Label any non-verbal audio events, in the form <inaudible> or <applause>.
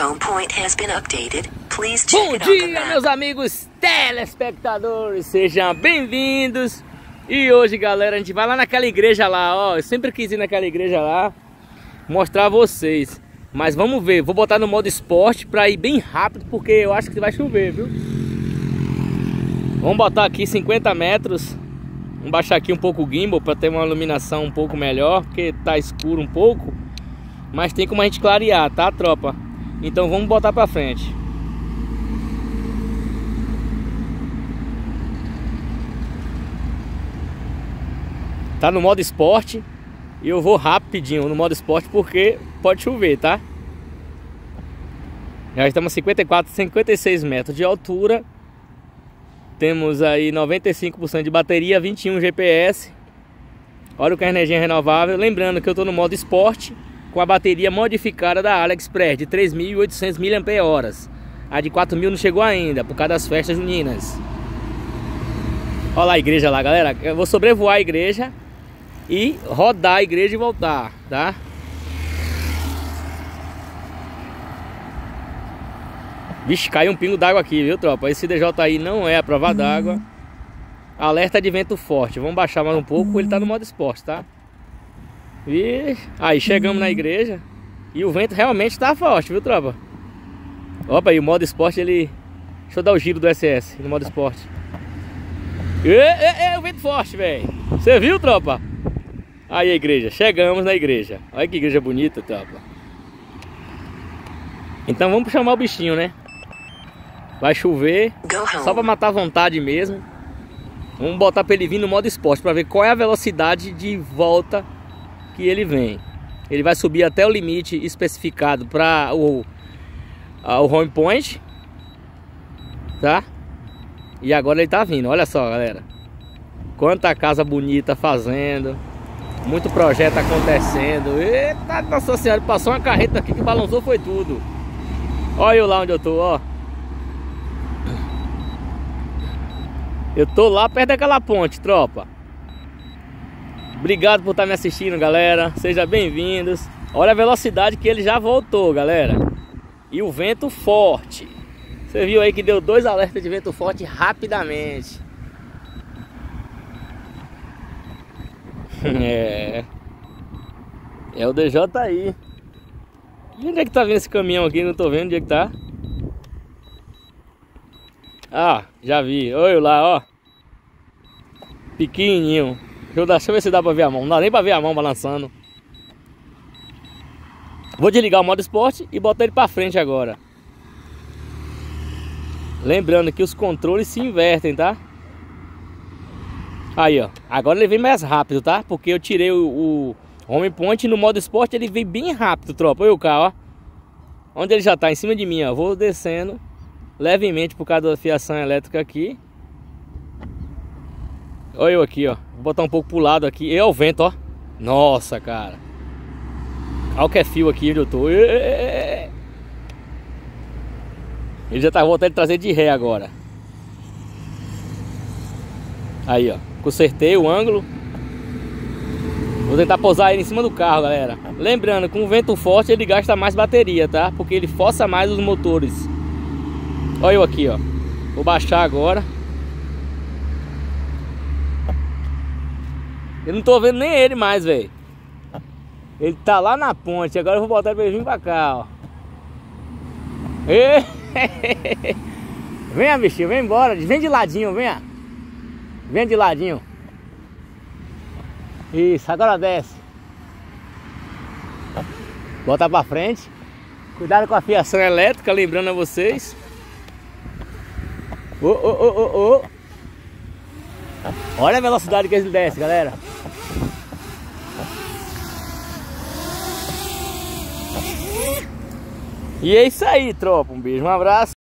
Home point has been updated. Please check Bom it dia, meus amigos telespectadores, sejam bem-vindos. E hoje, galera, a gente vai lá naquela igreja lá, ó. Eu sempre quis ir naquela igreja lá, mostrar a vocês. Mas vamos ver, vou botar no modo esporte pra ir bem rápido, porque eu acho que vai chover, viu? Vamos botar aqui 50 metros. Vamos baixar aqui um pouco o gimbal para ter uma iluminação um pouco melhor, porque tá escuro um pouco. Mas tem como a gente clarear, tá, tropa? Então vamos botar pra frente. Tá no modo esporte e eu vou rapidinho no modo esporte porque pode chover, tá? Já estamos a 54, 56 metros de altura. Temos aí 95% de bateria, 21 GPS. Olha o que é energia renovável. Lembrando que eu estou no modo esporte com a bateria modificada da AliExpress de 3.800 mAh. A de 4.000 não chegou ainda por causa das festas juninas. Olha lá a igreja lá, galera. Eu vou sobrevoar a igreja e rodar a igreja e voltar, tá? Vixe, caiu um pingo d'água aqui, viu, tropa? Esse DJI não é a prova d'água. Alerta de vento forte. Vamos baixar mais um pouco, ele tá no modo esporte, tá? E aí chegamos na igreja e o vento realmente tá forte, viu, tropa? Opa, e o modo esporte ele. Deixa eu dar o giro do SS no modo esporte. É, é, o vento forte, velho. Você viu, tropa? Aí a igreja, chegamos na igreja. Olha que igreja bonita, tropa. Então vamos chamar o bichinho, né? Vai chover, só pra matar a vontade mesmo. Vamos botar pra ele vir no modo esporte pra ver qual é a velocidade de volta que ele vem. Ele vai subir até o limite especificado para o, o home point, tá? E agora ele tá vindo. Olha só, galera. Quanta casa bonita fazendo. Muito projeto acontecendo. Eita, nossa senhora, passou uma carreta aqui que balançou foi tudo. Olha eu lá onde eu tô, ó. Eu tô lá perto daquela ponte, tropa. Obrigado por estar me assistindo, galera. Sejam bem-vindos. Olha a velocidade que ele já voltou, galera. E o vento forte. Você viu aí que deu dois alertas de vento forte rapidamente. <laughs> É. É o DJI. E onde é que tá vendo esse caminhão aqui? Não tô vendo onde é que tá. Ah, já vi. Olha lá, ó. Pequenininho. Deixa eu, deixa eu ver se dá pra ver a mão. Não dá nem pra ver a mão balançando. Vou desligar o modo esporte e botar ele pra frente agora. Lembrando que os controles se invertem, tá? Aí, ó. Agora ele vem mais rápido, tá? Porque eu tirei o, o home point no modo esporte, ele vem bem rápido, tropa. Olha o carro, ó. Onde ele já tá? Em cima de mim, ó. Vou descendo levemente por causa da fiação elétrica aqui. Olha eu aqui, ó. Vou botar um pouco pro lado aqui. E o vento, ó. Nossa, cara. Olha o que é fio aqui onde eu tô. Ele já tá voltando a trazer de ré agora. Aí, ó. Consertei o ângulo. Vou tentar pousar ele em cima do carro, galera. Lembrando, com o vento forte ele gasta mais bateria, tá? Porque ele força mais os motores. Olha eu aqui, ó. Vou baixar agora. Eu não tô vendo nem ele mais, velho. Ele tá lá na ponte. Agora eu vou botar ele pra ele vir pra cá, ó. <laughs> Venha, bichinho, vem embora. Vem de ladinho, venha. Vem de ladinho. Isso, agora desce. Bota pra frente. Cuidado com a fiação elétrica, lembrando a vocês. Ô, ô, ô, ô, ô. Olha a velocidade que ele desce, galera. E é isso aí, tropa. Um beijo, um abraço.